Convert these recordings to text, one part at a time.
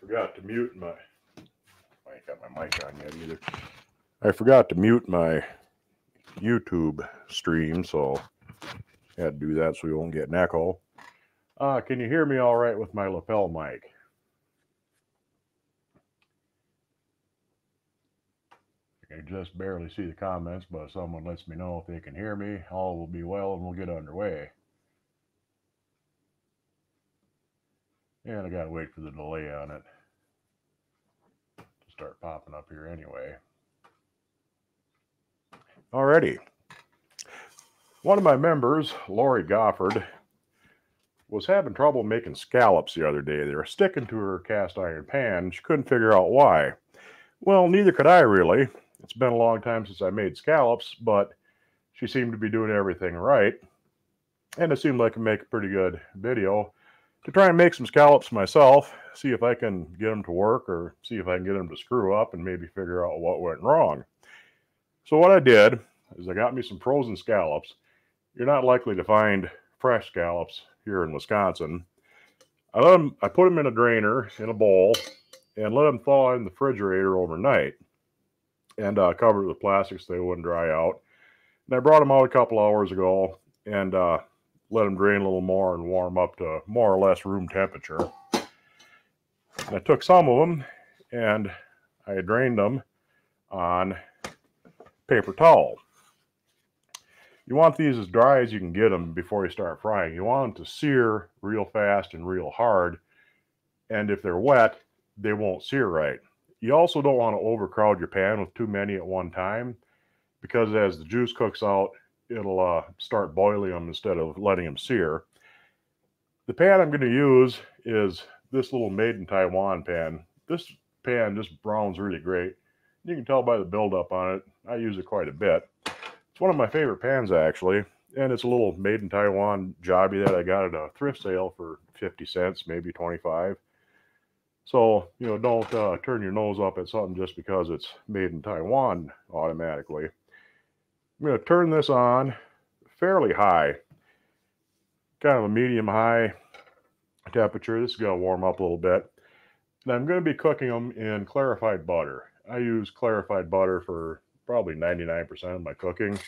forgot to mute my. I ain't got my mic on yet either. I forgot to mute my YouTube stream, so I had to do that so we won't get an echo. Uh, can you hear me all right with my lapel mic? I can just barely see the comments, but someone lets me know if they can hear me, all will be well and we'll get underway. And I gotta wait for the delay on it to start popping up here anyway. Alrighty. One of my members, Lori Goffard, was having trouble making scallops the other day. They were sticking to her cast iron pan. She couldn't figure out why. Well, neither could I really. It's been a long time since I made scallops, but she seemed to be doing everything right. And it seemed like I make a pretty good video to try and make some scallops myself, see if I can get them to work or see if I can get them to screw up and maybe figure out what went wrong. So what I did is I got me some frozen scallops. You're not likely to find fresh scallops here in Wisconsin. I let them, I put them in a drainer in a bowl and let them thaw in the refrigerator overnight and uh, covered it with plastic so they wouldn't dry out. And I brought them out a couple hours ago and uh, let them drain a little more and warm up to more or less room temperature. And I took some of them and I drained them on paper towel. You want these as dry as you can get them before you start frying. You want them to sear real fast and real hard. And if they're wet, they won't sear right. You also don't want to overcrowd your pan with too many at one time because as the juice cooks out, it'll uh, start boiling them instead of letting them sear. The pan I'm going to use is this little made in Taiwan pan. This pan just browns really great. You can tell by the buildup on it. I use it quite a bit. It's one of my favorite pans actually. And it's a little made in Taiwan jobby that I got at a thrift sale for 50 cents, maybe 25. So, you know, don't uh, turn your nose up at something just because it's made in Taiwan automatically. I'm going to turn this on fairly high, kind of a medium high temperature. This is going to warm up a little bit. And I'm going to be cooking them in clarified butter. I use clarified butter for probably 99% of my cooking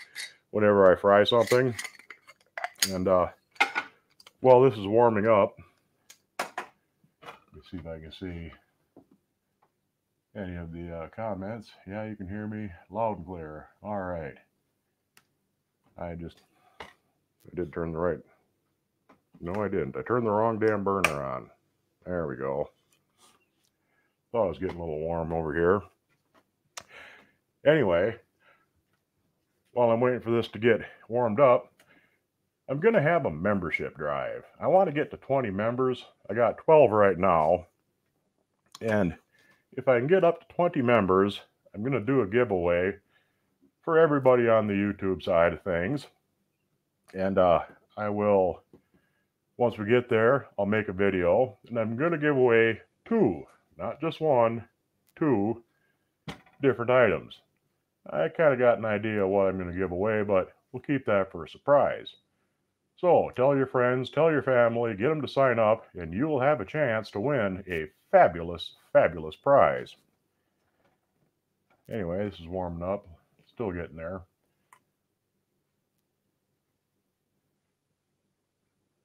whenever I fry something. And uh, while this is warming up, let's see if I can see any of the uh, comments. Yeah, you can hear me loud and clear. All right. I just, I did turn the right. No, I didn't. I turned the wrong damn burner on. There we go. Thought I was getting a little warm over here. Anyway, while I'm waiting for this to get warmed up, I'm going to have a membership drive. I want to get to 20 members. I got 12 right now. And if I can get up to 20 members, I'm going to do a giveaway for everybody on the YouTube side of things. And uh, I will, once we get there, I'll make a video. And I'm going to give away two, not just one, two different items. I kind of got an idea what I'm going to give away, but we'll keep that for a surprise. So tell your friends, tell your family, get them to sign up, and you will have a chance to win a fabulous, fabulous prize. Anyway, this is warming up. Still getting there.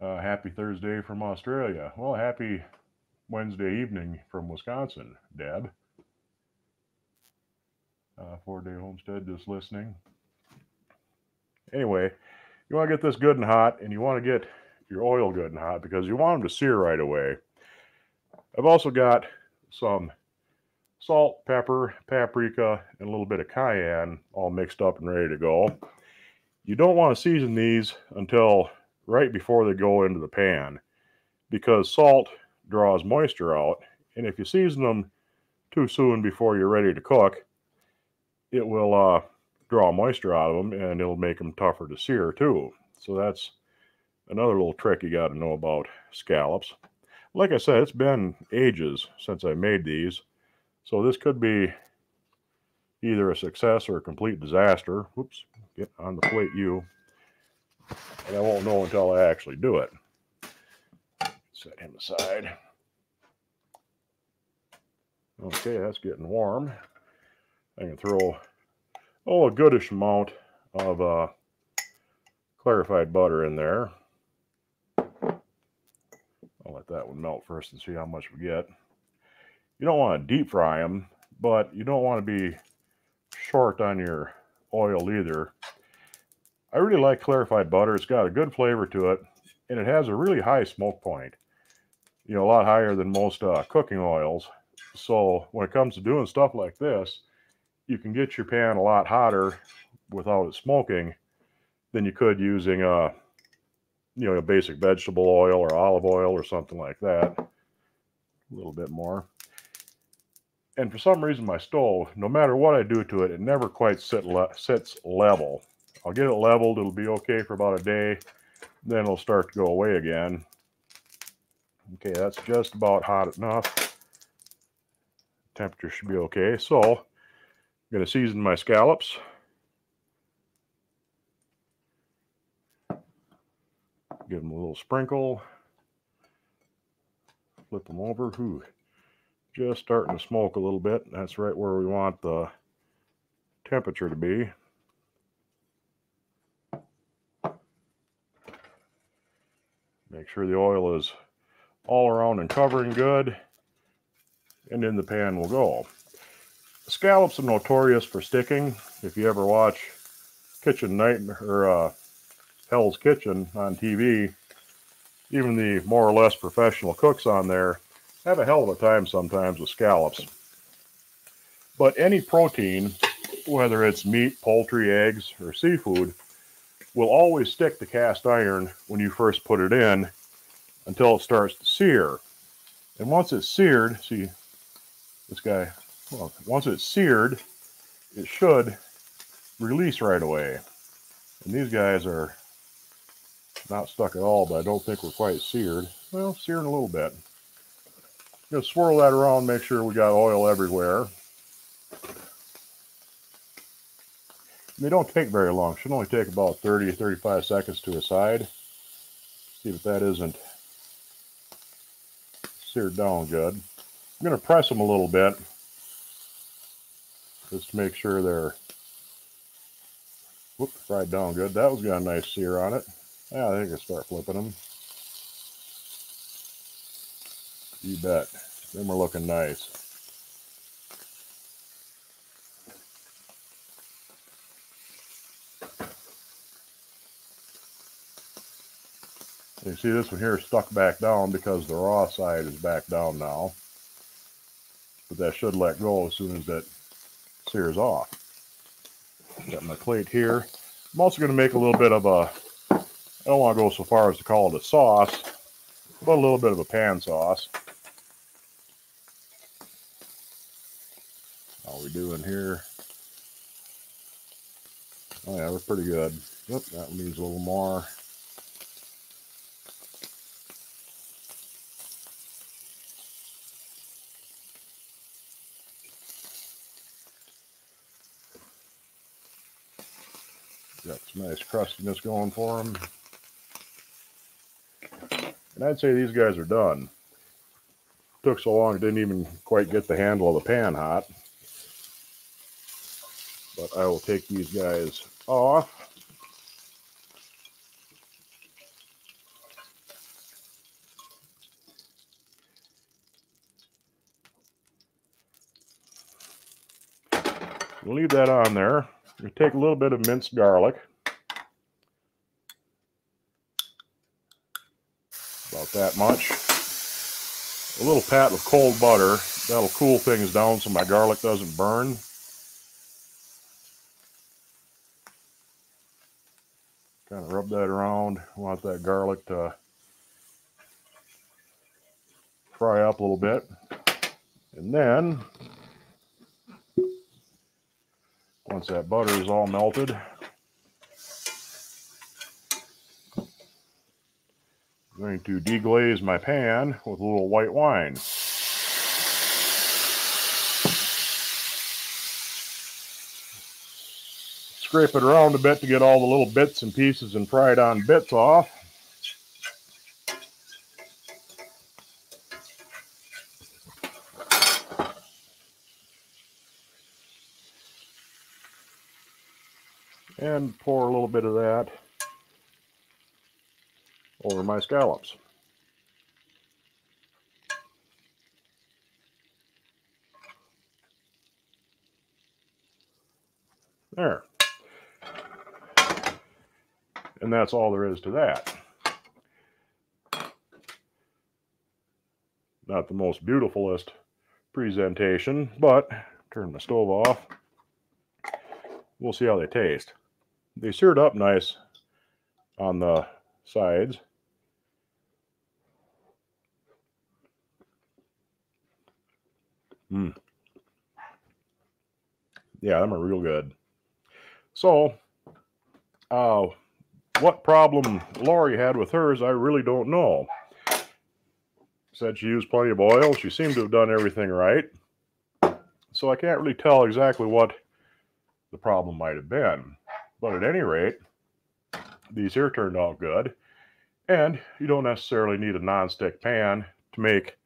Uh, happy Thursday from Australia. Well, happy Wednesday evening from Wisconsin, Deb. Uh, four day homestead, just listening. Anyway, you want to get this good and hot, and you want to get your oil good and hot because you want them to sear right away. I've also got some salt, pepper, paprika, and a little bit of cayenne all mixed up and ready to go. You don't want to season these until right before they go into the pan because salt draws moisture out. And if you season them too soon before you're ready to cook, it will uh, draw moisture out of them and it'll make them tougher to sear too. So that's another little trick you got to know about scallops. Like I said, it's been ages since I made these. So this could be either a success or a complete disaster. Whoops, get on the plate you. And I won't know until I actually do it. Set him aside. Okay, that's getting warm. I can throw, oh, a goodish amount of uh, clarified butter in there. I'll let that one melt first and see how much we get. You don't want to deep fry them, but you don't want to be short on your oil either. I really like clarified butter. It's got a good flavor to it, and it has a really high smoke point. You know, a lot higher than most uh, cooking oils. So when it comes to doing stuff like this, you can get your pan a lot hotter without it smoking than you could using a, uh, you know, a basic vegetable oil or olive oil or something like that. A little bit more. And for some reason, my stove, no matter what I do to it, it never quite sit le sits level. I'll get it leveled. It'll be okay for about a day. Then it'll start to go away again. Okay, that's just about hot enough. Temperature should be okay. So I'm going to season my scallops. Give them a little sprinkle. Flip them over. Ooh, just starting to smoke a little bit. That's right where we want the temperature to be. Make sure the oil is all around and covering good. And in the pan will go. Scallops are notorious for sticking. If you ever watch Kitchen Night or uh, Hell's Kitchen on TV, even the more or less professional cooks on there have a hell of a time sometimes with scallops. But any protein, whether it's meat, poultry, eggs, or seafood, will always stick to cast iron when you first put it in until it starts to sear. And once it's seared, see this guy, well, once it's seared, it should release right away. And these guys are not stuck at all, but I don't think we're quite seared. Well, searing a little bit. Just swirl that around, make sure we got oil everywhere. They don't take very long. Should only take about 30, 35 seconds to a side. See if that isn't seared down good. I'm going to press them a little bit just to make sure they're whoop, fried down good. That was got a nice sear on it. Yeah, I think I start flipping them. You bet. Then we're looking nice. You see this one here stuck back down because the raw side is back down now. But that should let go as soon as that sears off. Got my plate here. I'm also going to make a little bit of a, I don't want to go so far as to call it a sauce, but a little bit of a pan sauce. We doing here? Oh yeah, we're pretty good. Yep, that needs a little more. Got some nice crustiness going for them. And I'd say these guys are done. Took so long, didn't even quite get the handle of the pan hot. But I will take these guys off. leave that on there. We take a little bit of minced garlic. About that much. A little pat of cold butter. That'll cool things down so my garlic doesn't burn. Kind of rub that around. Want that garlic to fry up a little bit. And then Once that butter is all melted, I'm going to deglaze my pan with a little white wine. scrape it around a bit to get all the little bits and pieces and fried on bits off. And pour a little bit of that over my scallops. There. And that's all there is to that. Not the most beautifulest presentation, but turn the stove off. We'll see how they taste. They seared up nice on the sides. Mmm. Yeah, them are real good. So, uh, what problem Lori had with hers, I really don't know. Said she used plenty of oil. She seemed to have done everything right. So I can't really tell exactly what the problem might have been. But at any rate, these here turned out good. And you don't necessarily need a non-stick pan to make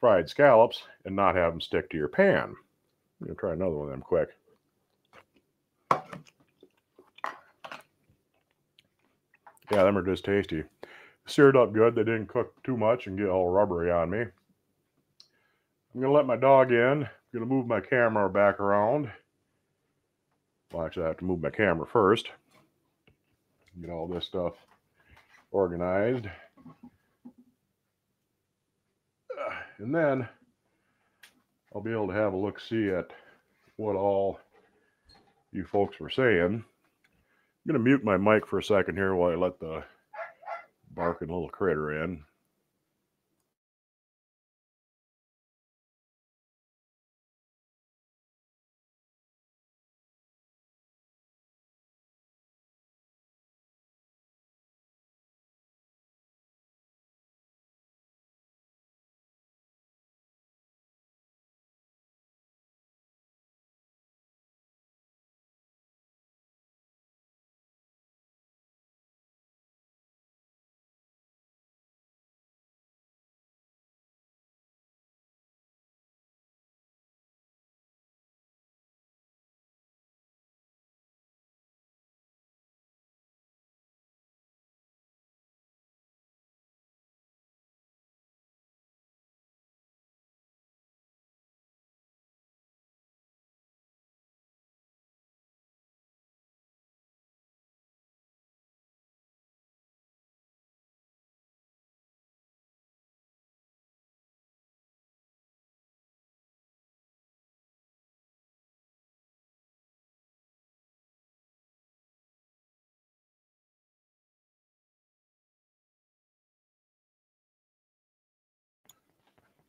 fried scallops and not have them stick to your pan. I'm going to try another one of them quick. Yeah, them are just tasty. Seared up good. They didn't cook too much and get all rubbery on me. I'm going to let my dog in. I'm going to move my camera back around. Well, actually, I have to move my camera first. Get all this stuff organized. And then I'll be able to have a look see at what all you folks were saying. I'm going to mute my mic for a second here while I let the barking little critter in.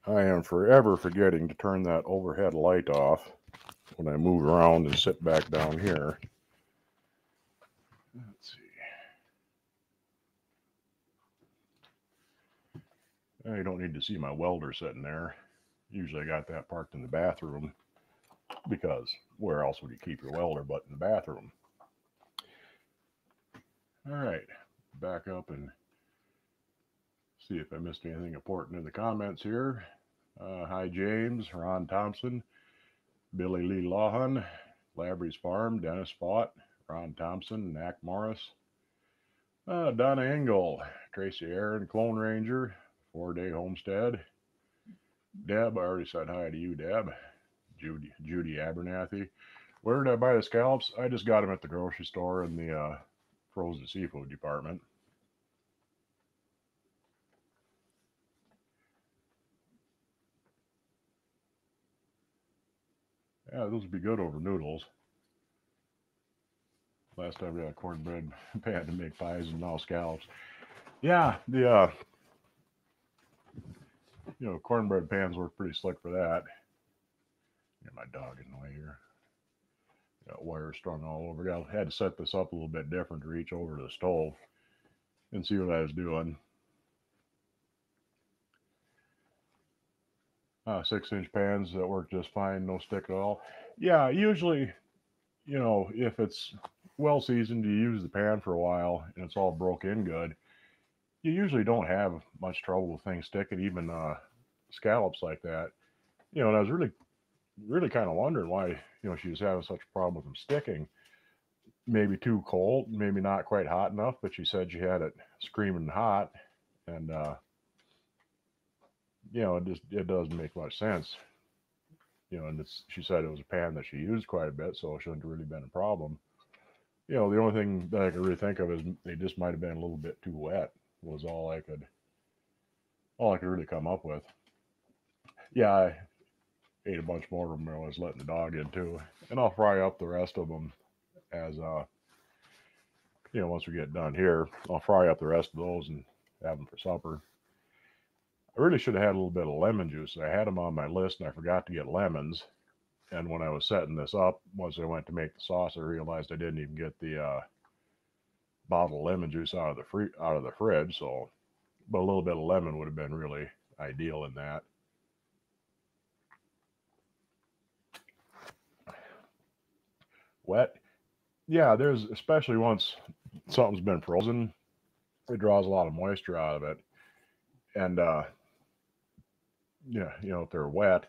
I am forever forgetting to turn that overhead light off when I move around and sit back down here. Let's see. I don't need to see my welder sitting there. Usually I got that parked in the bathroom because where else would you keep your welder but in the bathroom? All right, back up and see if I missed anything important in the comments here. Uh, hi, James, Ron Thompson, Billy Lee Lawhon, Labry's Farm, Dennis Fott, Ron Thompson, Mac Morris, uh, Donna Engel, Tracy Aaron, Clone Ranger, Four Day Homestead, Deb, I already said hi to you, Deb, Judy, Judy Abernathy. Where did I buy the scallops? I just got them at the grocery store in the uh, frozen seafood department. Yeah, those would be good over noodles. Last time we had cornbread pan to make pies and now scallops. Yeah, the uh, you know cornbread pans work pretty slick for that. Get my dog in the way here. Got wires strung all over. Got had to set this up a little bit different to reach over to the stove and see what I was doing. Uh, six inch pans that work just fine, no stick at all. Yeah, usually, you know, if it's well seasoned, you use the pan for a while and it's all broke in good, you usually don't have much trouble with things sticking, even uh, scallops like that. You know, and I was really, really kind of wondering why, you know, she was having such a problem with them sticking. maybe too cold, maybe not quite hot enough, but she said she had it screaming hot, and uh, you know, it just it doesn't make much sense. You know, and she said it was a pan that she used quite a bit, so it shouldn't have really been a problem. You know, the only thing that I could really think of is they just might have been a little bit too wet. Was all I could, all I could really come up with. Yeah, I ate a bunch more of them I was letting the dog in too, and I'll fry up the rest of them as uh, you know, once we get done here, I'll fry up the rest of those and have them for supper. I really should have had a little bit of lemon juice. I had them on my list and I forgot to get lemons. And when I was setting this up, once I went to make the sauce, I realized I didn't even get the uh, bottle of lemon juice out of the free out of the fridge. So, but a little bit of lemon would have been really ideal in that. Wet, yeah. There's especially once something's been frozen, it draws a lot of moisture out of it, and uh, yeah, you know, if they're wet,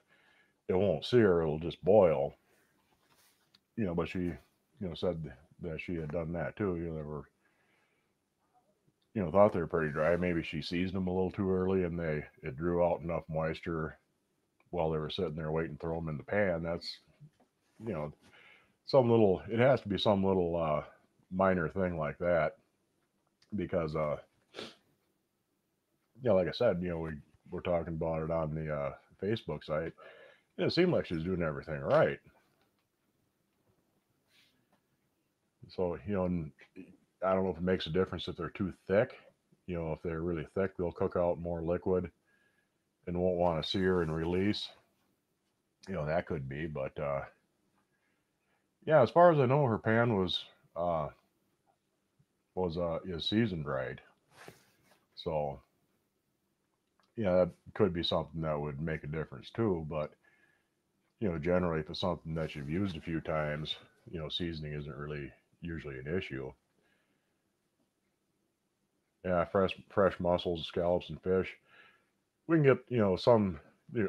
it won't sear, it'll just boil. You know, but she, you know, said that she had done that too. You know, they were, you know, thought they were pretty dry. Maybe she seasoned them a little too early and they, it drew out enough moisture while they were sitting there waiting to throw them in the pan. That's, you know, some little, it has to be some little uh, minor thing like that because, uh, yeah, like I said, you know, we we're talking about it on the uh, Facebook site. It seemed like she was doing everything right. So, you know, I don't know if it makes a difference if they're too thick. You know, if they're really thick, they'll cook out more liquid and won't want to sear and release. You know, that could be, but uh, yeah, as far as I know, her pan was uh, was uh, is seasoned right. So yeah, that could be something that would make a difference too. But you know, generally, if it's something that you've used a few times, you know, seasoning isn't really usually an issue. Yeah, fresh fresh mussels, scallops, and fish. We can get you know some.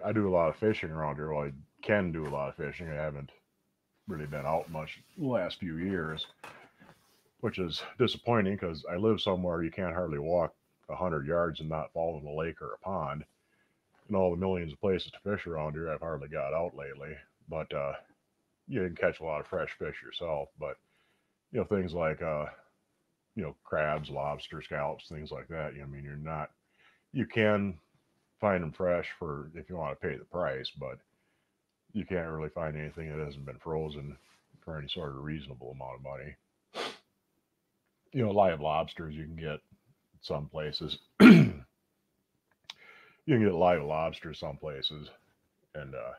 I do a lot of fishing around here. Well, I can do a lot of fishing. I haven't really been out much the last few years, which is disappointing because I live somewhere you can't hardly walk 100 yards and not fall in a lake or a pond. And all the millions of places to fish around here, I've hardly got out lately. But uh, you can catch a lot of fresh fish yourself. But, you know, things like, uh, you know, crabs, lobster, scallops, things like that. You know, I mean, you're not, you can find them fresh for if you want to pay the price, but you can't really find anything that hasn't been frozen for any sort of reasonable amount of money. You know, live lobsters you can get some places. you can get live lobster some places, and uh,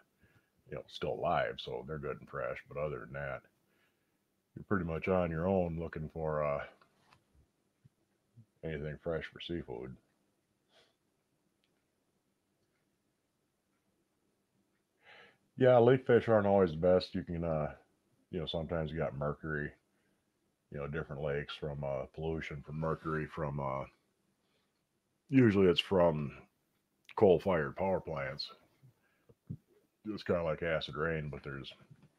you know, still live, so they're good and fresh. But other than that, you're pretty much on your own looking for uh, anything fresh for seafood. Yeah, lake fish aren't always the best. You can, uh, you know, sometimes you got mercury you know different lakes from uh, pollution from mercury from uh, usually it's from coal-fired power plants. It's kind of like acid rain but there's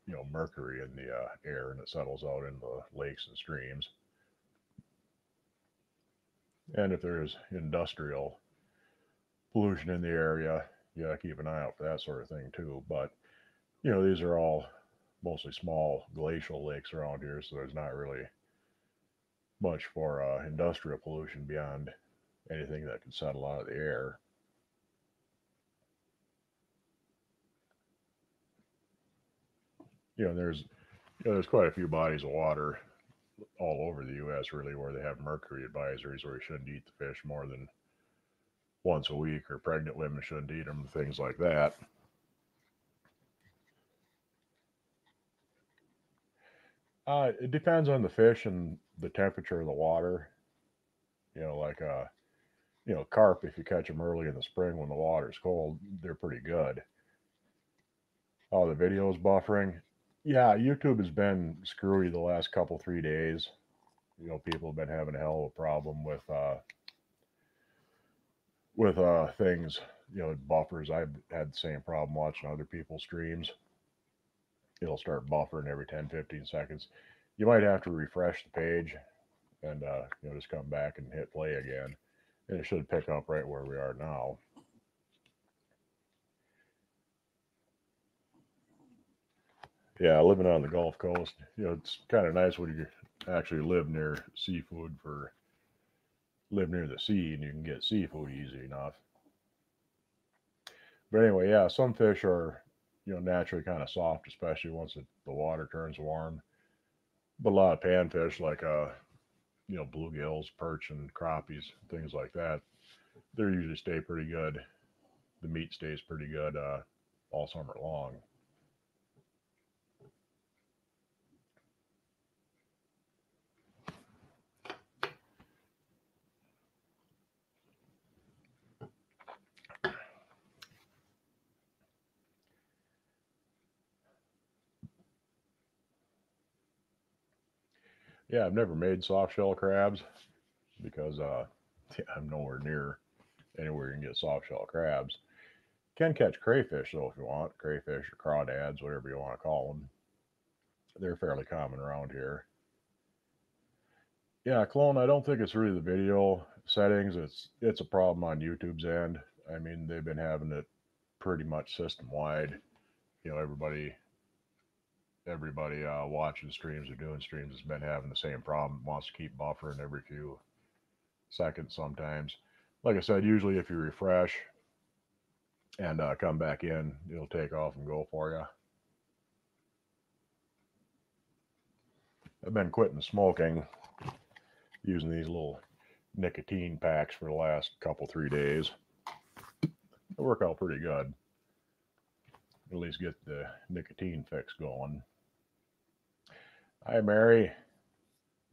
you know mercury in the uh, air and it settles out in the lakes and streams. And if there's industrial pollution in the area you gotta keep an eye out for that sort of thing too. But you know these are all mostly small glacial lakes around here so there's not really much for uh, industrial pollution beyond anything that can settle out of the air. You know, there's you know, there's quite a few bodies of water all over the U.S. really where they have mercury advisories where you shouldn't eat the fish more than once a week, or pregnant women shouldn't eat them, things like that. Uh, it depends on the fish and the temperature of the water. You know, like uh, you know, carp. If you catch them early in the spring when the water's cold, they're pretty good. Oh, the video's buffering. Yeah, YouTube has been screwy the last couple three days. You know, people have been having a hell of a problem with uh with uh things. You know, buffers. I've had the same problem watching other people's streams it'll start buffering every 10 15 seconds you might have to refresh the page and uh, you know just come back and hit play again, and it should pick up right where we are now. Yeah, living on the Gulf Coast, you know, it's kind of nice when you actually live near seafood for live near the sea and you can get seafood easy enough. But anyway, yeah, some fish are, you know, naturally kind of soft, especially once it, the water turns warm. But a lot of panfish, like uh, you know, bluegills, perch, and crappies, things like that, they usually stay pretty good. The meat stays pretty good uh, all summer long. Yeah, I've never made soft shell crabs because uh, I'm nowhere near anywhere you can get soft shell crabs. Can catch crayfish though if you want, crayfish or crawdads, whatever you want to call them. They're fairly common around here. Yeah, clone. I don't think it's really the video settings. It's it's a problem on YouTube's end. I mean, they've been having it pretty much system wide. You know, everybody everybody uh, watching streams or doing streams has been having the same problem. Wants to keep buffering every few seconds sometimes. Like I said, usually if you refresh and uh, come back in, it'll take off and go for you. I've been quitting smoking using these little nicotine packs for the last couple, three days. They work out pretty good. At least get the nicotine fix going. Hi, Mary.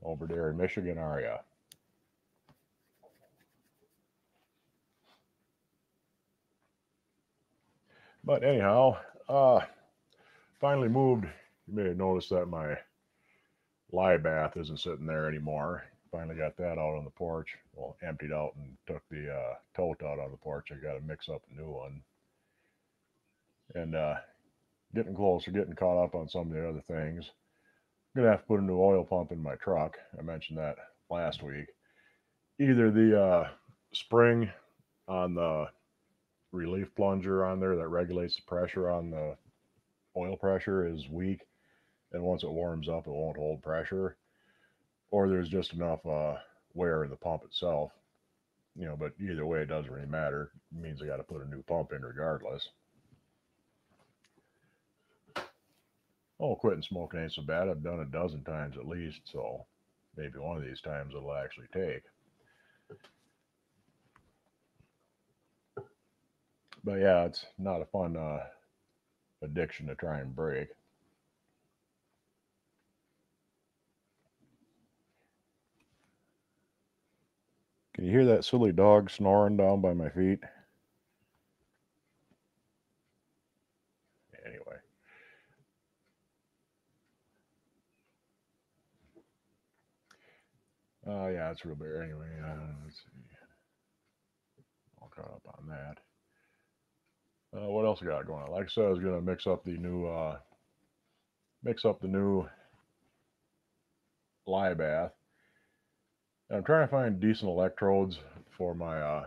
Over there in Michigan, are you? But anyhow, uh, finally moved. You may have noticed that my lye bath isn't sitting there anymore. Finally got that out on the porch. Well, emptied out and took the uh, tote out on the porch. I got to mix up a new one. And uh, getting closer, getting caught up on some of the other things. I'm gonna have to put a new oil pump in my truck. I mentioned that last week. Either the uh, spring on the relief plunger on there that regulates the pressure on the oil pressure is weak, and once it warms up, it won't hold pressure, or there's just enough uh, wear in the pump itself. You know, but either way, it doesn't really matter. It means I got to put a new pump in regardless. Oh, quitting smoking ain't so bad. I've done a dozen times at least, so maybe one of these times it'll actually take. But yeah, it's not a fun uh, addiction to try and break. Can you hear that silly dog snoring down by my feet? Anyway. Oh, yeah, it's real big. Anyway, uh, let's see. All caught up on that. Uh, what else I got going on? Like I said, I was to mix up the new, uh, mix up the new lye bath. I'm trying to find decent electrodes for my uh,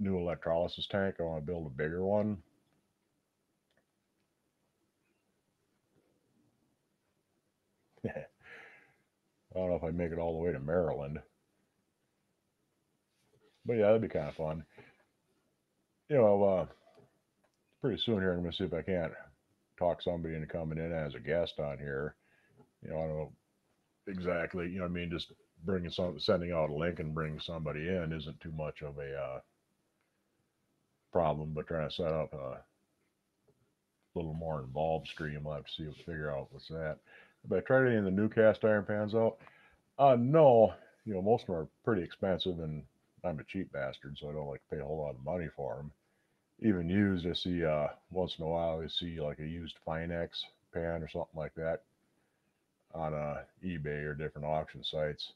new electrolysis tank. I want to build a bigger one. I don't know if I make it all the way to Maryland. But yeah, that'd be kind of fun. You know, uh, pretty soon here, I'm going to see if I can't talk somebody into coming in as a guest on here. You know, I don't know exactly, you know I mean? Just bringing some, sending out a link and bringing somebody in isn't too much of a uh, problem, but trying to set up a little more involved stream, I'll have to see, figure out what's that. I tried any of the new cast iron pans out? Uh, no, you know, most of them are pretty expensive and I'm a cheap bastard, so I don't like to pay a whole lot of money for them even used. I see uh, once in a while I see like a used Finex pan or something like that on uh, eBay or different auction sites.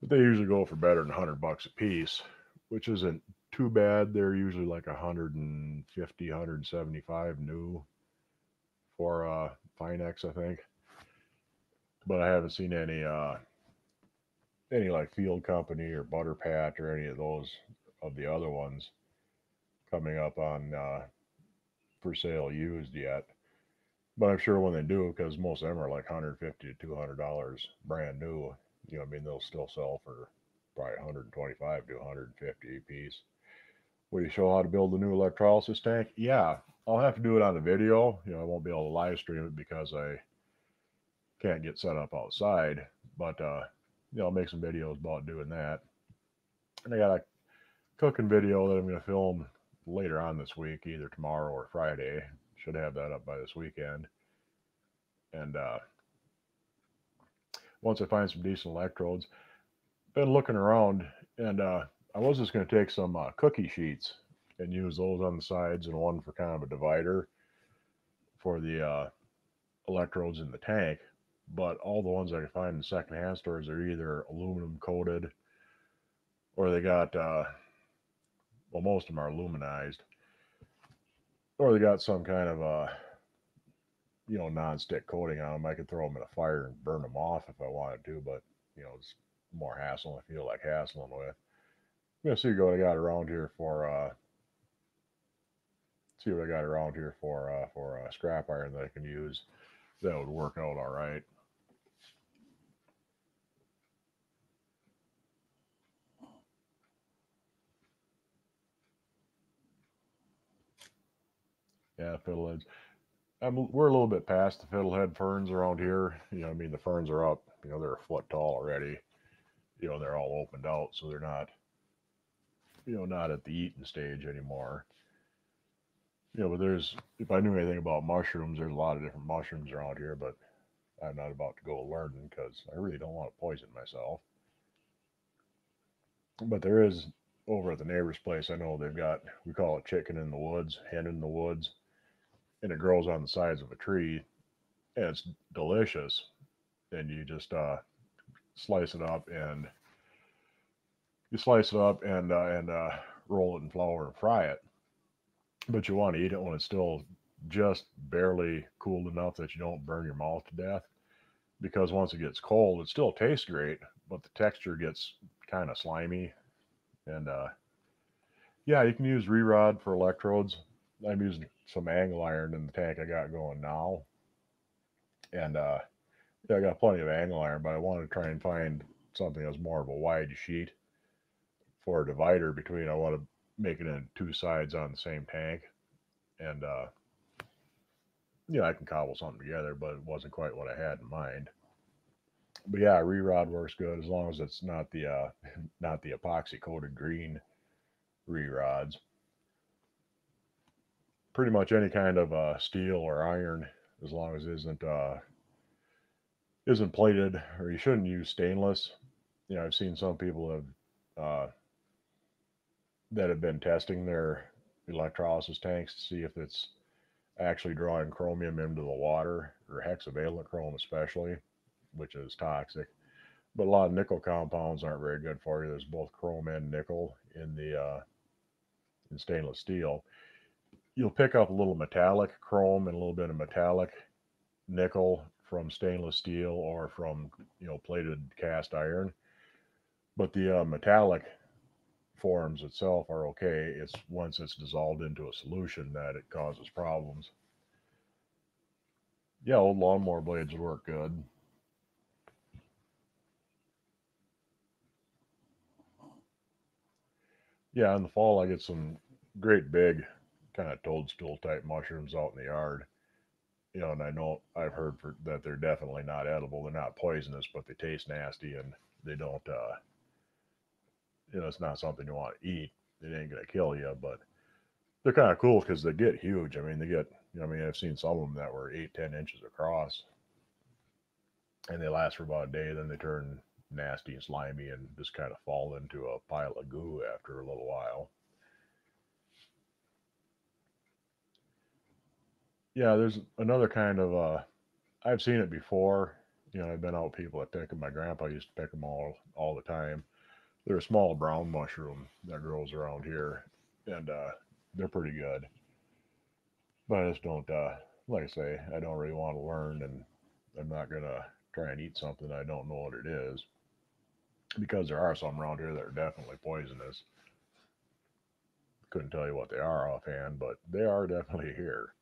But they usually go for better than 100 bucks a piece, which isn't too bad. They're usually like 150, 175 new for uh, Finex, I think. But I haven't seen any uh, any like Field Company or Butter Patch or any of those of the other ones coming up on uh, for sale used yet. But I'm sure when they do, because most of them are like 150 to 200 dollars brand new. You know, I mean, they'll still sell for probably 125 to 150 a piece. Will you show how to build a new electrolysis tank? Yeah, I'll have to do it on the video. You know, I won't be able to live stream it because I can't get set up outside. But uh, you know, I'll make some videos about doing that. And I got a cooking video that I'm going to film later on this week, either tomorrow or Friday. Should have that up by this weekend. And uh, once I find some decent electrodes, been looking around, and uh, I was just going to take some uh, cookie sheets and use those on the sides and one for kind of a divider for the uh, electrodes in the tank. But all the ones I can find in secondhand stores are either aluminum coated or they got, uh, well, most of them are aluminized or they got some kind of a, you know, non-stick coating on them. I could throw them in a fire and burn them off if I wanted to, but you know, it's more hassle. I feel like hassling with. Gonna see what I got around here for uh see what I got around here for uh for a scrap iron that I can use. That would work out all right. Yeah, fiddleheads. I'm, we're a little bit past the fiddlehead ferns around here. You know, I mean, the ferns are up. You know, they're a foot tall already. You know, they're all opened out, so they're not, you know, not at the eating stage anymore. You know, but there's, if I knew anything about mushrooms, there's a lot of different mushrooms around here, but I'm not about to go learning because I really don't want to poison myself. But there is over at the neighbor's place, I know they've got, we call it chicken in the woods, hen in the woods and it grows on the sides of a tree and it's delicious and you just uh, slice it up and you slice it up and uh, and uh, roll it in flour and fry it. But you want to eat it when it's still just barely cooled enough that you don't burn your mouth to death because once it gets cold it still tastes great but the texture gets kind of slimy and uh yeah you can use re-rod for electrodes. I'm using some angle iron in the tank I got going now. And uh, yeah, I got plenty of angle iron, but I want to try and find something that's more of a wide sheet for a divider between. I want to make it in two sides on the same tank. And, uh, you know, I can cobble something together, but it wasn't quite what I had in mind. But yeah, re-rod works good as long as it's not the uh, not the epoxy coated green re-rods pretty much any kind of uh, steel or iron, as long as it isn't uh, isn't plated, or you shouldn't use stainless. You know, I've seen some people have uh, that have been testing their electrolysis tanks to see if it's actually drawing chromium into the water or hexavalent chrome especially, which is toxic. But a lot of nickel compounds aren't very good for you. There's both chrome and nickel in the uh, in stainless steel you'll pick up a little metallic chrome and a little bit of metallic nickel from stainless steel or from you know plated cast iron. But the uh, metallic forms itself are okay. It's once it's dissolved into a solution that it causes problems. Yeah old lawnmower blades work good. Yeah in the fall i get some great big kind of toadstool type mushrooms out in the yard. You know, and I know I've heard for, that they're definitely not edible. They're not poisonous, but they taste nasty and they don't, uh, you know, it's not something you want to eat. It ain't going to kill you, but they're kind of cool because they get huge. I mean, they get, you know, I mean, I've seen some of them that were eight, ten inches across and they last for about a day. Then they turn nasty and slimy and just kind of fall into a pile of goo after a little while. Yeah, there's another kind of uh, I've seen it before. You know, I've been out with people that pick them. My grandpa used to pick them all all the time. They're a small brown mushroom that grows around here, and uh, they're pretty good. But I just don't, uh, like I say, I don't really want to learn, and I'm not gonna try and eat something I don't know what it is. Because there are some around here that are definitely poisonous. Couldn't tell you what they are offhand, but they are definitely here.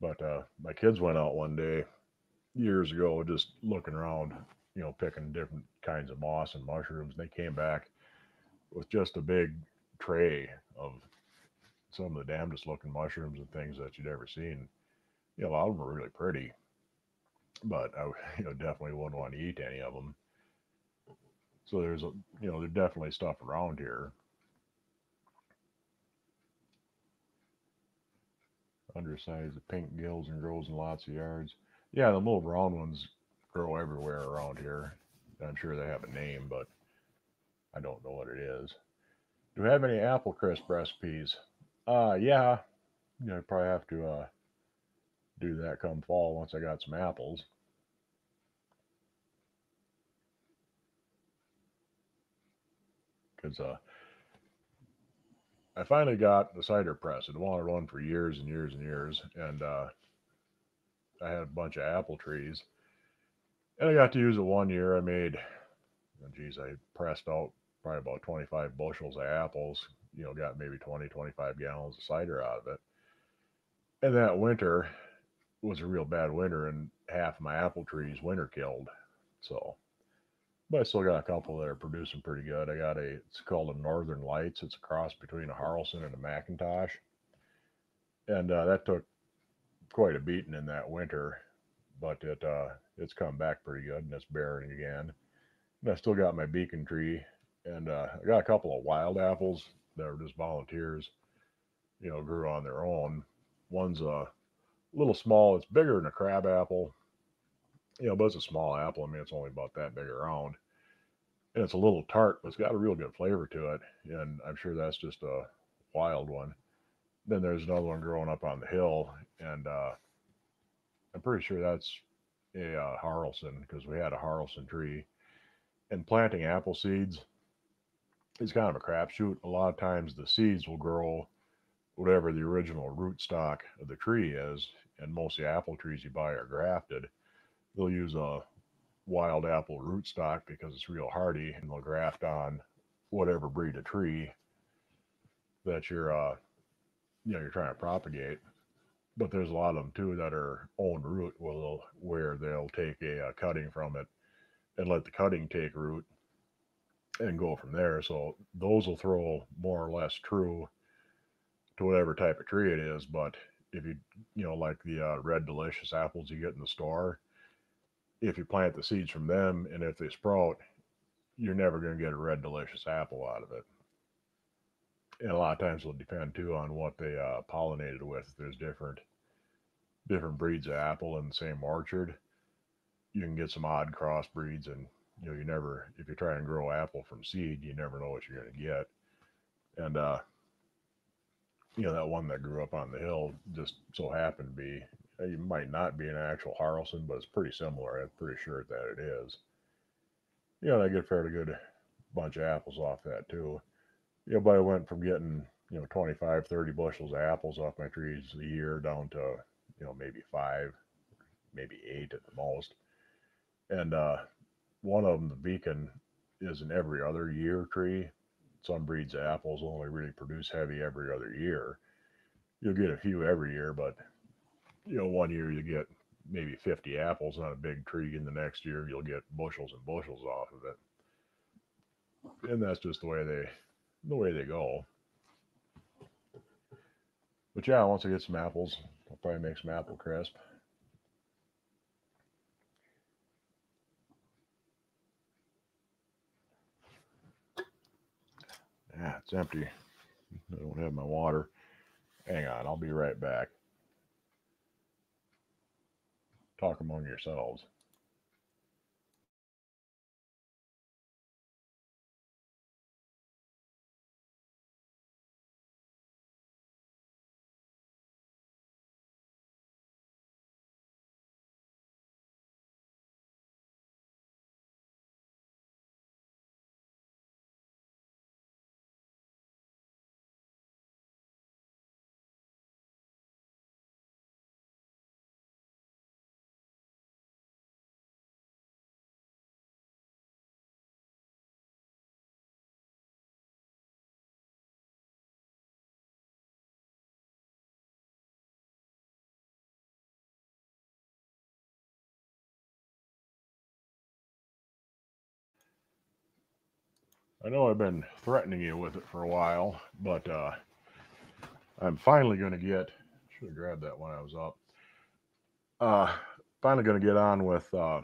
But uh, my kids went out one day years ago just looking around, you know, picking different kinds of moss and mushrooms. And they came back with just a big tray of some of the damnedest looking mushrooms and things that you'd ever seen. You know, a lot of them were really pretty, but I you know definitely wouldn't want to eat any of them. So there's a you know there's definitely stuff around here. Undersized, the pink gills and grows in lots of yards. Yeah, the little brown ones grow everywhere around here. I'm sure they have a name, but I don't know what it is. Do we have any apple crisp recipes? Uh, yeah. You know, I probably have to uh, do that come fall once I got some apples. Because uh, I finally got the cider press. I'd wanted one for years and years and years. And uh, I had a bunch of apple trees. And I got to use it one year. I made, geez, I pressed out probably about 25 bushels of apples, you know, got maybe 20, 25 gallons of cider out of it. And that winter was a real bad winter, and half my apple trees winter killed. So, but I still got a couple that are producing pretty good. I got a, it's called a Northern Lights. It's a cross between a Haralson and a McIntosh. And uh, that took quite a beating in that winter, but it uh, it's come back pretty good and it's bearing again. And I still got my beacon tree, and uh, I got a couple of wild apples that were just volunteers, you know, grew on their own. One's a little small; it's bigger than a crab apple, you know, but it's a small apple. I mean, it's only about that big around, and it's a little tart, but it's got a real good flavor to it. And I'm sure that's just a wild one. Then there's another one growing up on the hill, and uh, I'm pretty sure that's a uh, Haralson because we had a Haralson tree. And planting apple seeds is kind of a crapshoot. A lot of times the seeds will grow whatever the original root stock of the tree is, and most of the apple trees you buy are grafted. They'll use a wild apple root stock because it's real hardy, and they'll graft on whatever breed of tree that you're uh, you know you're trying to propagate. But there's a lot of them too that are own root, where they'll, where they'll take a, a cutting from it and let the cutting take root and go from there. So those will throw more or less true to whatever type of tree it is. But if you, you know, like the uh, red delicious apples you get in the store, if you plant the seeds from them and if they sprout, you're never going to get a red delicious apple out of it and a lot of times it'll depend too on what they uh, pollinated with. If there's different different breeds of apple in the same orchard. You can get some odd cross breeds, and you know you never if you try and grow apple from seed, you never know what you're going to get. And uh, you know that one that grew up on the hill just so happened to be. It might not be an actual Haralson, but it's pretty similar. I'm pretty sure that it is. You know, I get a fairly good bunch of apples off that too you know, but I went from getting, you know, 25, 30 bushels of apples off my trees a year down to, you know, maybe five, maybe eight at the most. And uh, one of them, the beacon, is an every other year tree. Some breeds of apples only really produce heavy every other year. You'll get a few every year, but, you know, one year you get maybe 50 apples on a big tree, and the next year you'll get bushels and bushels off of it. And that's just the way they the way they go. But yeah, once I get some apples, I'll probably make some apple crisp. Yeah, it's empty. I don't have my water. Hang on, I'll be right back. Talk among yourselves. I know I've been threatening you with it for a while, but uh, I'm finally going to get. Should have grabbed that when I was up. Uh, finally going to get on with uh,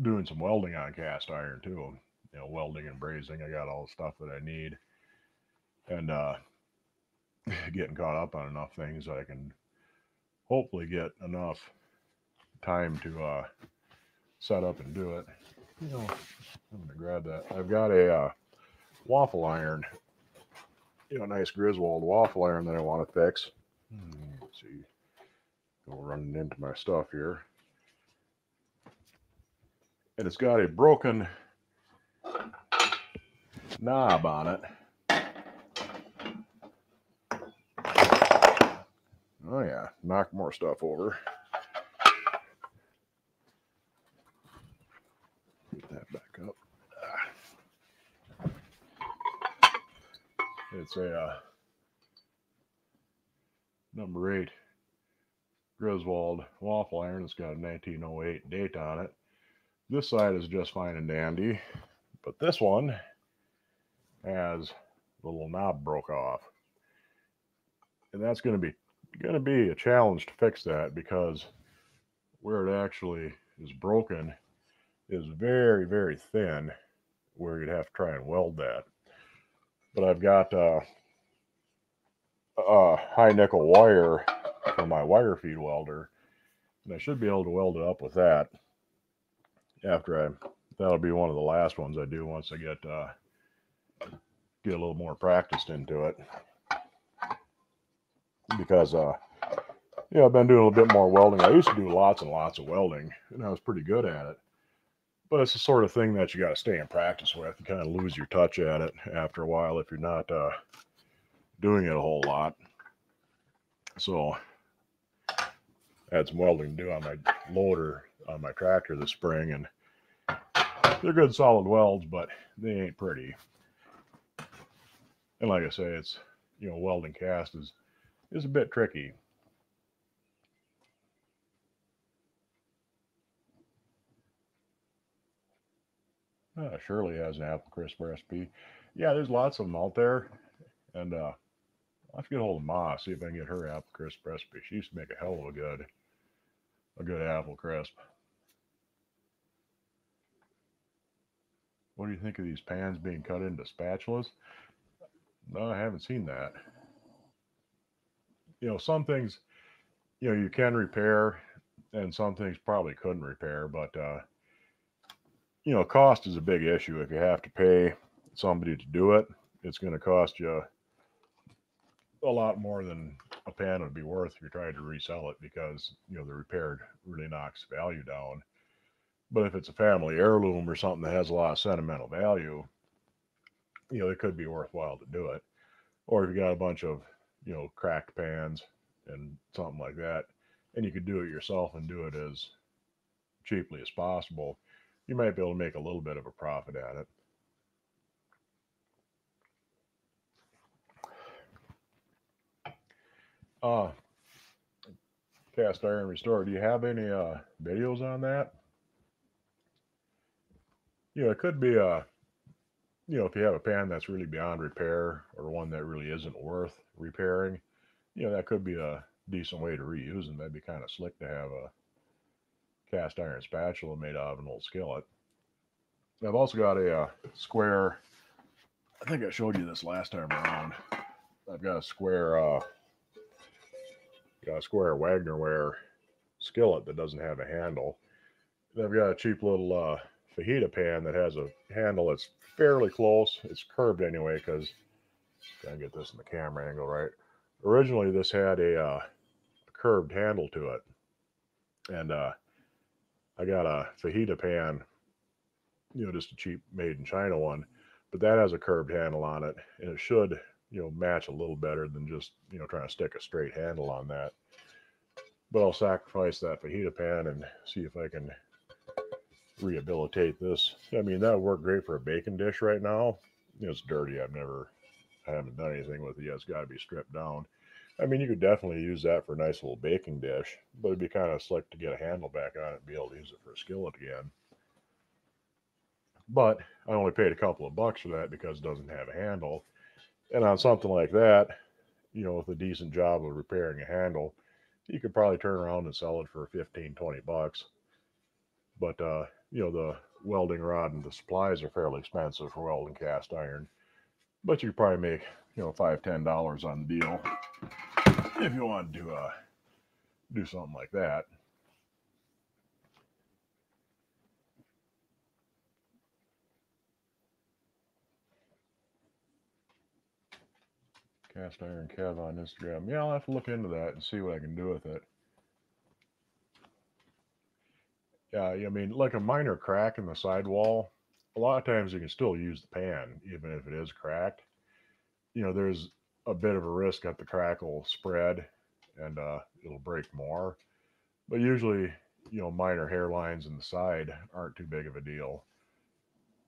doing some welding on cast iron too. You know, welding and brazing. I got all the stuff that I need, and uh, getting caught up on enough things that I can hopefully get enough time to uh, set up and do it. You know, I'm gonna grab that. I've got a uh, waffle iron, you know, nice Griswold waffle iron that I want to fix. Hmm, let's see, go running into my stuff here, and it's got a broken knob on it. Oh yeah, knock more stuff over. Get that back up. It's a uh, number eight Griswold waffle iron. It's got a 1908 date on it. This side is just fine and dandy, but this one has the little knob broke off. And that's going to be going to be a challenge to fix that because where it actually is broken is very, very thin where you'd have to try and weld that. But I've got uh, high nickel wire for my wire feed welder, and I should be able to weld it up with that after I, that'll be one of the last ones I do once I get, uh, get a little more practiced into it. Because uh yeah i've been doing a little bit more welding. I used to do lots and lots of welding and i was pretty good at it but it's the sort of thing that you got to stay in practice with you kind of lose your touch at it after a while if you're not uh doing it a whole lot so I had some welding to do on my loader on my tractor this spring and they're good solid welds but they ain't pretty and like i say it's you know welding cast is is a bit tricky. Uh, Shirley has an apple crisp recipe. Yeah, there's lots of them out there. And uh, I'll have to get a hold of Ma, see if I can get her apple crisp recipe. She used to make a hell of a good, a good apple crisp. What do you think of these pans being cut into spatulas? No, I haven't seen that you know, some things, you know, you can repair and some things probably couldn't repair, but, uh, you know, cost is a big issue. If you have to pay somebody to do it, it's going to cost you a lot more than a pan would be worth if you're trying to resell it because, you know, the repaired really knocks value down. But if it's a family heirloom or something that has a lot of sentimental value, you know, it could be worthwhile to do it. Or if you got a bunch of you know, cracked pans and something like that, and you could do it yourself and do it as cheaply as possible, you might be able to make a little bit of a profit at it. Uh, cast iron restore. Do you have any uh, videos on that? You know, it could be a uh, you know, if you have a pan that's really beyond repair or one that really isn't worth repairing, you know, that could be a decent way to reuse them. That'd be kind of slick to have a cast iron spatula made out of an old skillet. I've also got a, uh, square, I think I showed you this last time around. I've got a square, uh, got a square Wagnerware skillet that doesn't have a handle. I've got a cheap little uh, fajita pan that has a handle that's fairly close. It's curved anyway because gotta get this in the camera angle right. Originally, this had a, uh, a curved handle to it, and uh, I got a fajita pan, you know, just a cheap made in China one, but that has a curved handle on it, and it should you know match a little better than just you know trying to stick a straight handle on that. But I'll sacrifice that fajita pan and see if I can rehabilitate this. I mean, that would work great for a baking dish right now. It's dirty. I've never, I haven't done anything with it yet. It's got to be stripped down. I mean, you could definitely use that for a nice little baking dish, but it'd be kind of slick to get a handle back on it and be able to use it for a skillet again. but I only paid a couple of bucks for that because it doesn't have a handle. And on something like that, you know, with a decent job of repairing a handle, you could probably turn around and sell it for 15, 20 bucks. But, uh, you know, the welding rod and the supplies are fairly expensive for welding cast iron. But you could probably make, you know, five, ten dollars on the deal if you wanted to uh, do something like that. Cast Iron Kev on Instagram. Yeah, I'll have to look into that and see what I can do with it. Yeah, I mean, like a minor crack in the sidewall, a lot of times you can still use the pan, even if it is cracked. You know, there's a bit of a risk that the crack will spread and uh, it'll break more. But usually, you know, minor hairlines in the side aren't too big of a deal.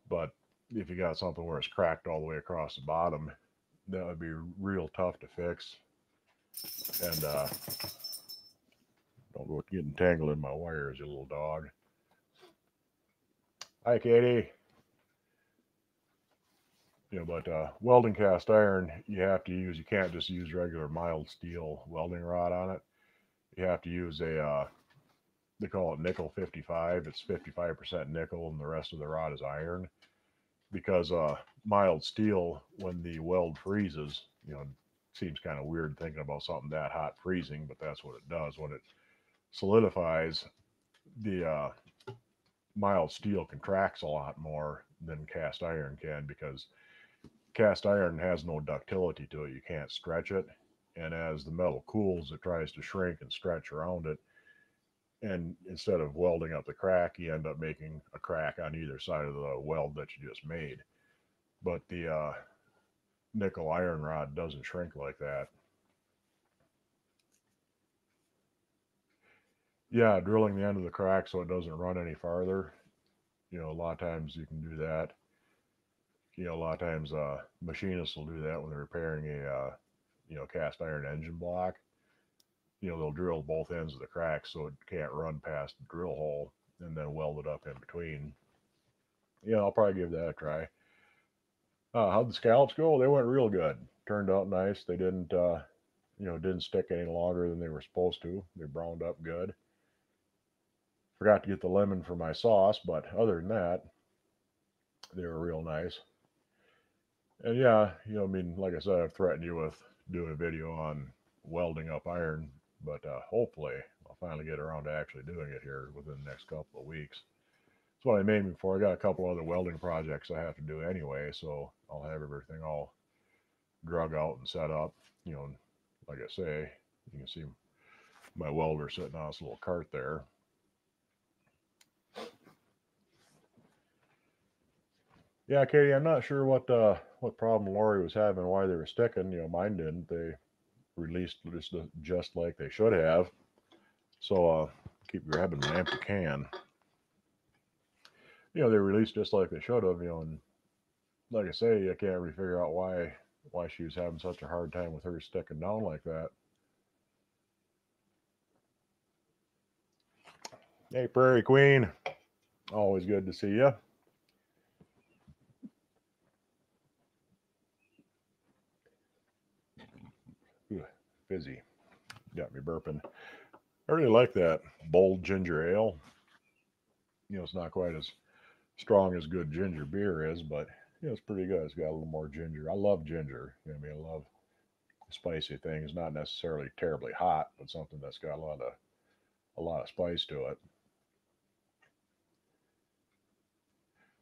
But if you got something where it's cracked all the way across the bottom, that would be real tough to fix. And uh, don't go getting tangled in my wires, you little dog. Hi, Katie. You know, but uh, welding cast iron, you have to use, you can't just use regular mild steel welding rod on it. You have to use a, uh, they call it nickel 55. It's 55% nickel and the rest of the rod is iron because uh, mild steel, when the weld freezes, you know, seems kind of weird thinking about something that hot freezing, but that's what it does. When it solidifies, the uh, mild steel contracts a lot more than cast iron can because cast iron has no ductility to it. You can't stretch it. And as the metal cools, it tries to shrink and stretch around it and instead of welding up the crack, you end up making a crack on either side of the weld that you just made. But the uh, nickel iron rod doesn't shrink like that. Yeah, drilling the end of the crack so it doesn't run any farther. You know, a lot of times you can do that. You know, a lot of times uh, machinists will do that when they're repairing a, uh, you know, cast iron engine block you know, they'll drill both ends of the crack so it can't run past the drill hole and then weld it up in between. Yeah, I'll probably give that a try. Uh, how'd the scallops go? They went real good. Turned out nice. They didn't, uh, you know, didn't stick any longer than they were supposed to. They browned up good. Forgot to get the lemon for my sauce, but other than that, they were real nice. And yeah, you know, I mean, like I said, I've threatened you with doing a video on welding up iron but uh, hopefully I'll finally get around to actually doing it here within the next couple of weeks. That's what I made me for. I got a couple other welding projects I have to do anyway, so I'll have everything all drug out and set up. You know, like I say, you can see my welder sitting on this little cart there. Yeah, Katie, I'm not sure what uh, what problem Lori was having, why they were sticking. You know, mine didn't. They released just, just like they should have. So uh, keep grabbing an empty can. You know, they released just like they should have, you know, and like I say, I can't really figure out why why she was having such a hard time with her sticking down like that. Hey, Prairie Queen. Always good to see you. Fizzy. Got me burping. I really like that bold ginger ale. You know, it's not quite as strong as good ginger beer is, but you know, it's pretty good. It's got a little more ginger. I love ginger. You know, I mean, I love spicy things. Not necessarily terribly hot, but something that's got a lot of a lot of spice to it.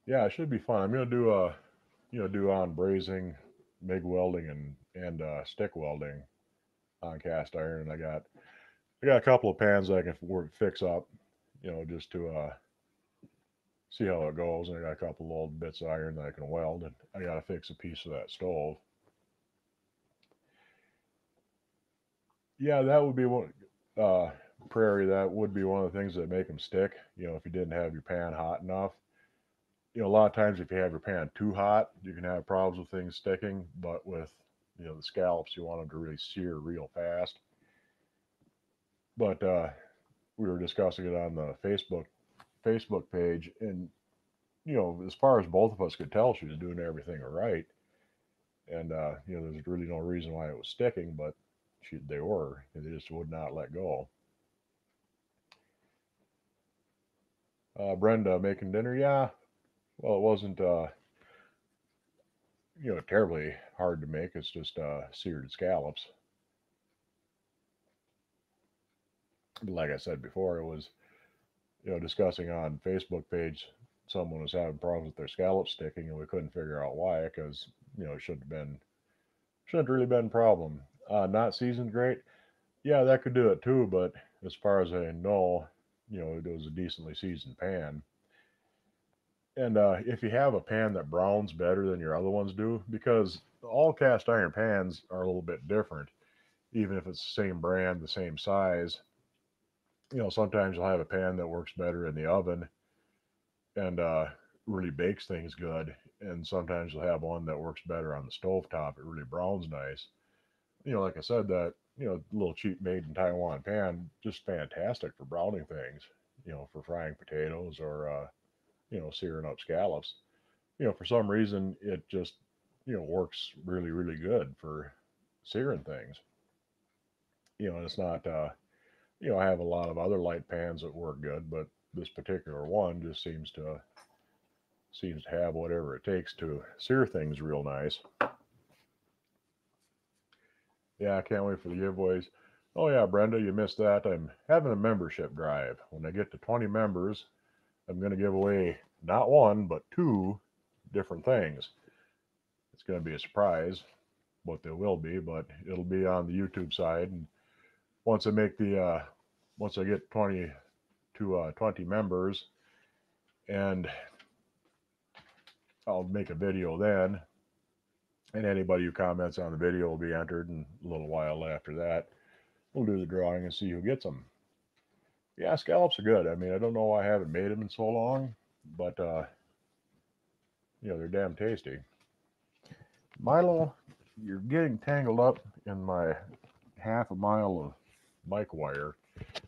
Yeah, it should be fun. I'm gonna do a, you know, do on brazing, MIG welding, and and uh, stick welding on cast iron, and I got I got a couple of pans I can work fix up, you know, just to uh, see how it goes. And I got a couple of old bits of iron that I can weld, and I got to fix a piece of that stove. Yeah, that would be one. Uh, prairie, that would be one of the things that make them stick. You know, if you didn't have your pan hot enough. You know, a lot of times if you have your pan too hot, you can have problems with things sticking. But with you know the scallops you want them to really sear real fast but uh, we were discussing it on the facebook facebook page and you know, as far as both of us could tell, she was doing everything right. And, uh, you know, there's really no reason why it was sticking, but she, they were. And they just would not let go. Uh, Brenda making dinner, yeah. Well, it wasn't, uh, you know, terribly hard to make. It's just uh, seared scallops. But like I said before, it was, you know, discussing on Facebook page, someone was having problems with their scallops sticking, and we couldn't figure out why because you know it shouldn't have been, shouldn't really been a problem. Uh, not seasoned great, yeah, that could do it too. But as far as I know, you know, it was a decently seasoned pan. And uh, if you have a pan that browns better than your other ones do, because all cast iron pans are a little bit different, even if it's the same brand, the same size. You know, sometimes you'll have a pan that works better in the oven and uh, really bakes things good. And sometimes you'll have one that works better on the stove top. It really browns nice. You know, like I said, that, you know, little cheap made in Taiwan pan, just fantastic for browning things, you know, for frying potatoes or, uh, you know, searing up scallops. You know, for some reason, it just, you know, works really, really good for searing things. You know, it's not, uh, you know, I have a lot of other light pans that work good, but this particular one just seems to seems to have whatever it takes to sear things real nice. Yeah, I can't wait for the giveaways. Oh yeah, Brenda, you missed that. I'm having a membership drive. When I get to 20 members, I'm going to give away not one, but two different things. It's going to be a surprise what they will be, but it'll be on the YouTube side. And once I make the, uh, once I get 20 to uh, 20 members, and I'll make a video then. And anybody who comments on the video will be entered. And a little while after that, we'll do the drawing and see who gets them. Yeah, scallops are good. I mean, I don't know why I haven't made them in so long, but uh, you know, they're damn tasty. Milo, you're getting tangled up in my half a mile of mic wire.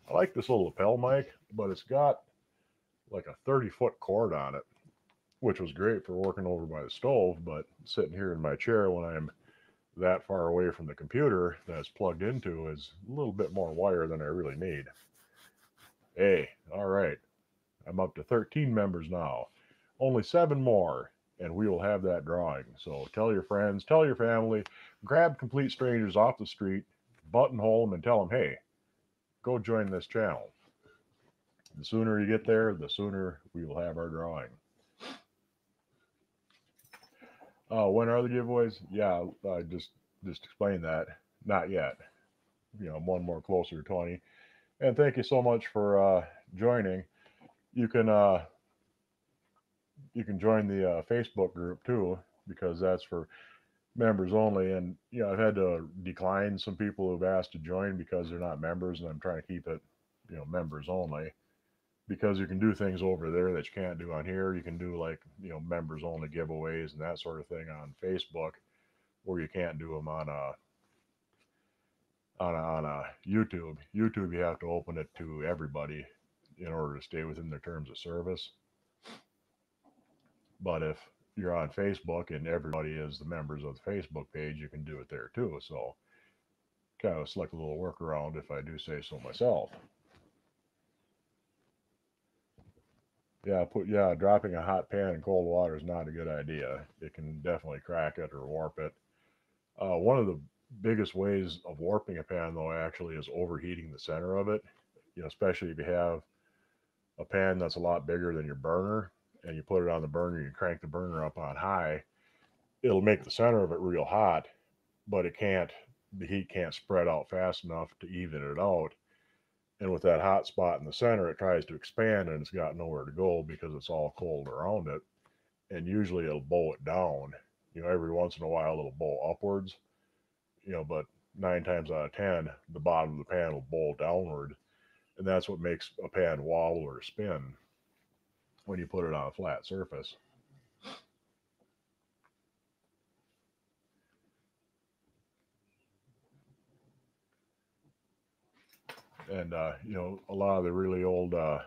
I like this little lapel mic, but it's got like a 30 foot cord on it, which was great for working over by the stove. But sitting here in my chair when I'm that far away from the computer that's plugged into is a little bit more wire than I really need. Hey, all right. I'm up to 13 members now. Only seven more, and we will have that drawing. So tell your friends, tell your family, grab complete strangers off the street, buttonhole them, and tell them, hey, go join this channel. The sooner you get there, the sooner we will have our drawing. Uh, when are the giveaways? Yeah, I just just explained that. Not yet. You know, one more closer to 20. And thank you so much for uh, joining. You can uh, you can join the uh, Facebook group too because that's for members only. And you know, I've had to decline some people who've asked to join because they're not members, and I'm trying to keep it you know members only because you can do things over there that you can't do on here. You can do like you know members only giveaways and that sort of thing on Facebook, where you can't do them on a on a, on a YouTube. YouTube, you have to open it to everybody in order to stay within their terms of service. But if you're on Facebook and everybody is the members of the Facebook page, you can do it there too. So kind of a little workaround if I do say so myself. Yeah, put yeah, dropping a hot pan in cold water is not a good idea. It can definitely crack it or warp it. Uh, one of the biggest ways of warping a pan though actually is overheating the center of it. You know, especially if you have a pan that's a lot bigger than your burner and you put it on the burner, you crank the burner up on high, it'll make the center of it real hot, but it can't the heat can't spread out fast enough to even it out and with that hot spot in the center, it tries to expand and it's got nowhere to go because it's all cold around it. And usually it'll bow it down. You know, every once in a while it'll bow upwards, you know, but nine times out of 10, the bottom of the pan will bowl downward. And that's what makes a pan wobble or spin when you put it on a flat surface. and uh, you know a lot of the really old uh,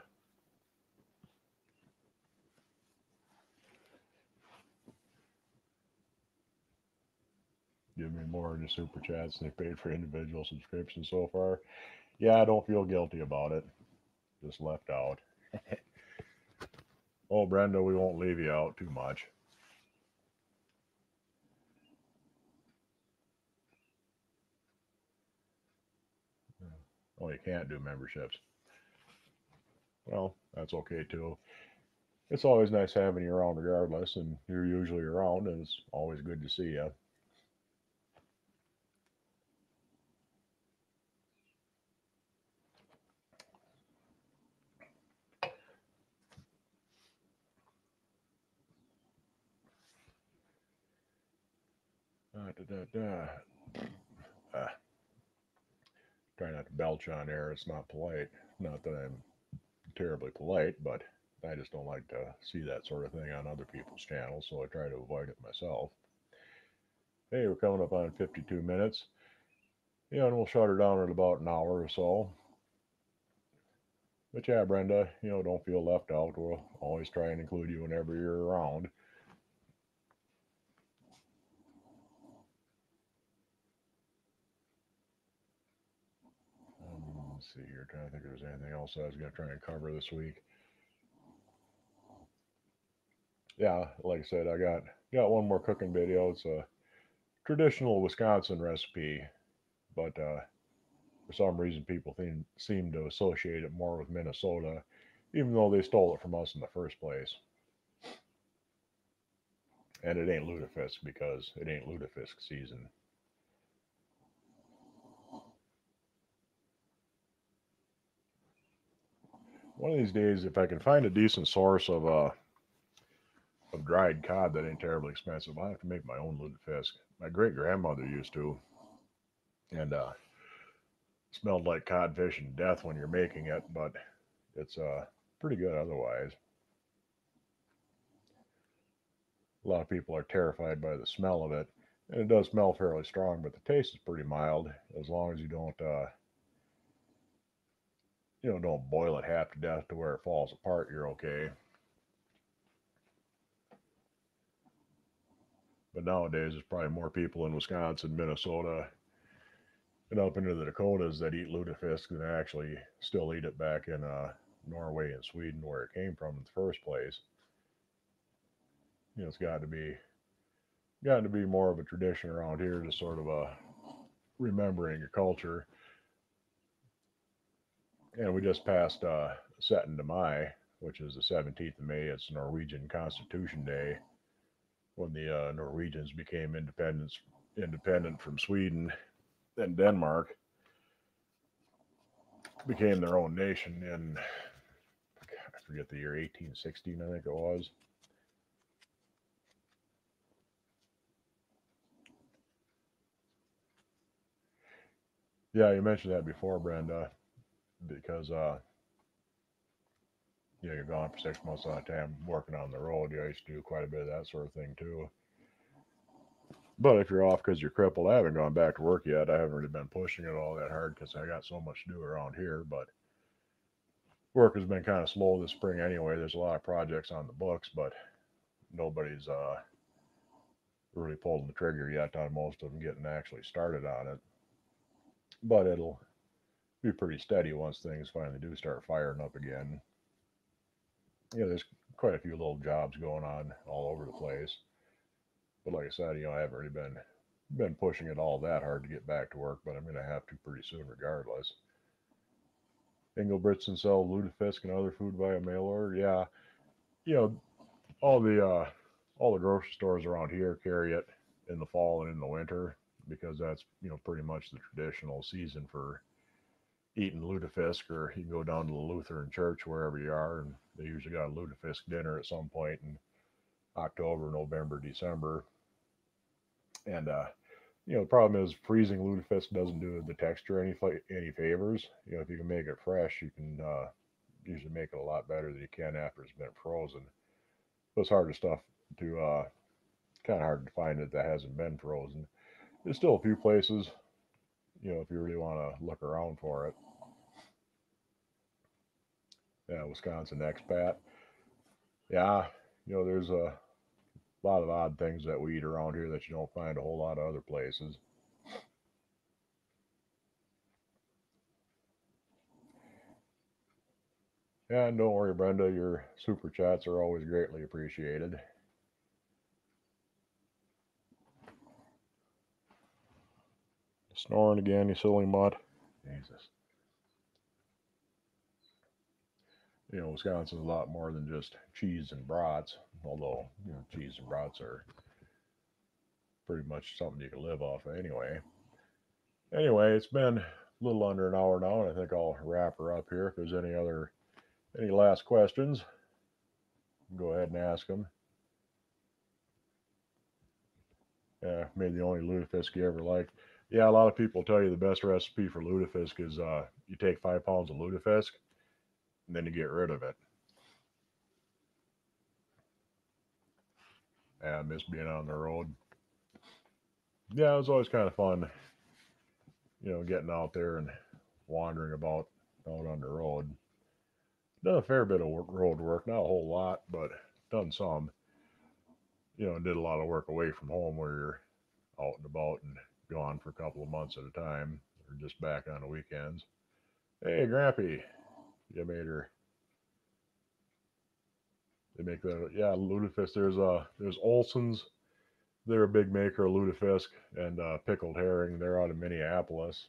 give me more in the super chats than they paid for individual subscriptions so far. Yeah, I don't feel guilty about it. Just left out. oh, Brenda, we won't leave you out too much. Oh, you can't do memberships. Well, that's okay too. It's always nice having you around regardless, and you're usually around, and it's always good to see you. Uh, da, da, da. Ah. Try not to belch on air. It's not polite. Not that I'm terribly polite, but I just don't like to see that sort of thing on other people's channels, so I try to avoid it myself. Hey, we're coming up on 52 minutes. Yeah, and we'll shut her down in about an hour or so. But yeah, Brenda, you know, don't feel left out. We'll always try and include you whenever you're around. Um, let's see here. Trying to think if there's anything else I was going to try and cover this week. Yeah, like I said, I got got one more cooking video. It's a traditional Wisconsin recipe, but uh, for some reason people seem seem to associate it more with Minnesota, even though they stole it from us in the first place. And it ain't lutefisk because it ain't lutefisk season. One of these days, if I can find a decent source of uh, of dried cod that ain't terribly expensive, I have to make my own lutefisk. My great grandmother used to, and uh, smelled like codfish and death when you're making it, but it's uh, pretty good otherwise. A lot of people are terrified by the smell of it, and it does smell fairly strong, but the taste is pretty mild as long as you don't, uh, you know, don't boil it half to death to where it falls apart. You're okay. But nowadays, there's probably more people in Wisconsin, Minnesota, and up into the Dakotas that eat lutefisk than actually still eat it back in uh, Norway and Sweden, where it came from in the first place. You know, it's got to be got to be more of a tradition around here, just sort of a remembering your culture. And we just passed uh, Syttende Mai, which is the 17th of May. It's Norwegian Constitution Day when the uh, Norwegians became independence independent from Sweden and Denmark became their own nation in I forget the year 1816 I think it was. Yeah, you mentioned that before, Brenda, because uh, you know, you're gone for six months at a time working on the road. You used to do quite a bit of that sort of thing too. But if you're off because you're crippled, I haven't gone back to work yet. I haven't really been pushing it all that hard because I got so much to do around here. But work has been kind of slow this spring anyway. There's a lot of projects on the books, but nobody's uh, really pulling the trigger yet on most of them getting actually started on it. But it'll be pretty steady once things finally do start firing up again you know, there's quite a few little jobs going on all over the place. But like I said, you know, I haven't really been been pushing it all that hard to get back to work, but I'm going to have to pretty soon regardless. Ingebretsen sell lutefisk and other food via mail order. Yeah, you know, all the uh, all the grocery stores around here carry it in the fall and in the winter because that's you know pretty much the traditional season for eating lutefisk, or you can go down to the Lutheran church wherever you are, and they usually got a lutefisk dinner at some point in October, November, December. And uh, you know, the problem is freezing lutefisk doesn't do the texture any any favors. You know, if you can make it fresh, you can uh, usually make it a lot better than you can after it's been frozen. But it's hard to stuff to uh, kind of hard to find it that hasn't been frozen. There's still a few places, you know, if you really want to look around for it yeah, Wisconsin expat. Yeah, you know, there's a lot of odd things that we eat around here that you don't find a whole lot of other places. Yeah, and don't worry, Brenda, your super chats are always greatly appreciated. Snoring again, you silly mutt. Jesus. You know, Wisconsin's a lot more than just cheese and brats, although, you know, cheese and brats are pretty much something you can live off of anyway. Anyway, it's been a little under an hour now, and I think I'll wrap her up here. If there's any other, any last questions, go ahead and ask them. Yeah, maybe the only lutefisk you ever liked. Yeah, a lot of people tell you the best recipe for lutefisk is uh, you take five pounds of lutefisk and then you get rid of it. Yeah, I miss being on the road. Yeah, it was always kind of fun, you know, getting out there and wandering about out on the road. Done a fair bit of work, road work, not a whole lot, but done some. You know, did a lot of work away from home where you're out and about and gone for a couple of months at a time, or just back on the weekends. Hey, Grampy, you made her. They make that, yeah, lutefisk. There's uh, there's Olsen's. They're a big maker of lutefisk and uh, pickled herring. They're out of Minneapolis.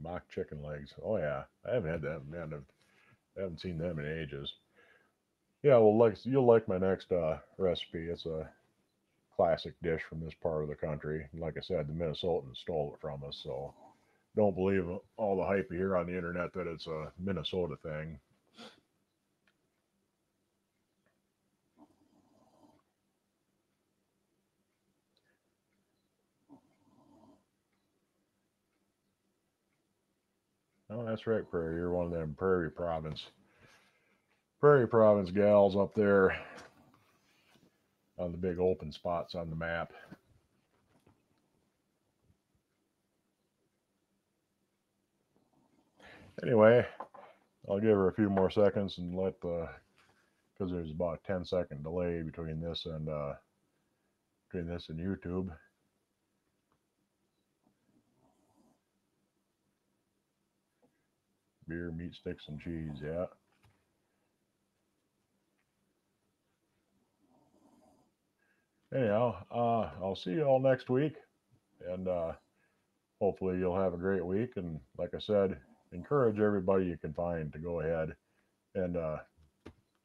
Mock chicken legs. Oh yeah, I haven't had that. Man, I haven't seen them in ages. Yeah, well, like you'll like my next uh, recipe. It's a classic dish from this part of the country. Like I said, the Minnesotans stole it from us, so don't believe all the hype hear on the internet that it's a Minnesota thing. Oh, that's right, Prairie. You're one of them Prairie Province, Prairie Province gals up there on the big open spots on the map. Anyway, I'll give her a few more seconds and let the because there's about a 10 second delay between this and uh, between this and YouTube. Beer, meat sticks, and cheese, yeah. Anyhow, uh, I'll see you all next week, and uh, hopefully you'll have a great week. And like I said, encourage everybody you can find to go ahead and uh,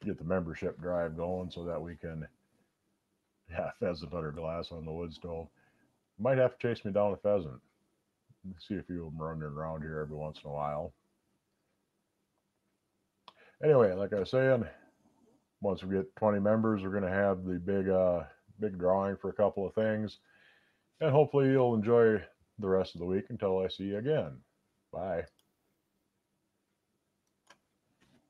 get the membership drive going so that we can yeah pheasant under glass on the wood stove. Might have to chase me down a pheasant. See few of them running around here every once in a while. Anyway, like I was saying, once we get 20 members, we're going to have the big uh, big drawing for a couple of things. And hopefully you'll enjoy the rest of the week until I see you again. Bye.